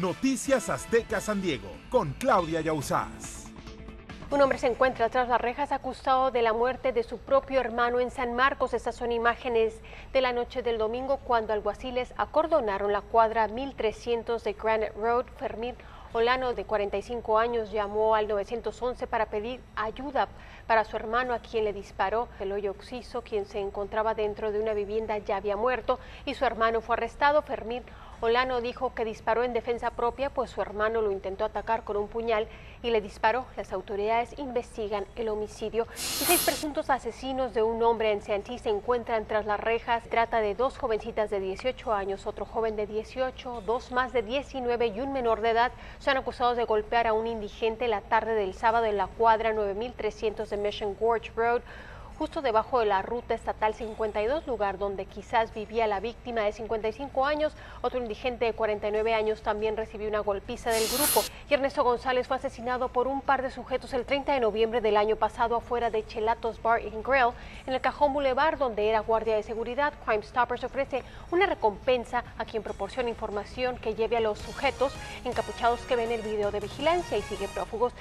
Noticias Azteca San Diego con Claudia Yauzás. Un hombre se encuentra tras las rejas acusado de la muerte de su propio hermano en San Marcos. Estas son imágenes de la noche del domingo cuando alguaciles acordonaron la cuadra 1300 de Granite Road. Fermín Olano, de 45 años, llamó al 911 para pedir ayuda para su hermano a quien le disparó. El hoyo oxiso, quien se encontraba dentro de una vivienda, ya había muerto y su hermano fue arrestado. Fermín Olano dijo que disparó en defensa propia, pues su hermano lo intentó atacar con un puñal y le disparó. Las autoridades investigan el homicidio. Y seis presuntos asesinos de un hombre en Santee se encuentran tras las rejas. Trata de dos jovencitas de 18 años, otro joven de 18, dos más de 19 y un menor de edad. Son acusados de golpear a un indigente la tarde del sábado en la cuadra 9300 de Mission Gorge Road justo debajo de la ruta estatal 52, lugar donde quizás vivía la víctima de 55 años. Otro indigente de 49 años también recibió una golpiza del grupo. Y Ernesto González fue asesinado por un par de sujetos el 30 de noviembre del año pasado afuera de Chelatos Bar and Grill, en el Cajón Boulevard, donde era guardia de seguridad. Crime Stoppers ofrece una recompensa a quien proporcione información que lleve a los sujetos encapuchados que ven el video de vigilancia y sigue prófugos.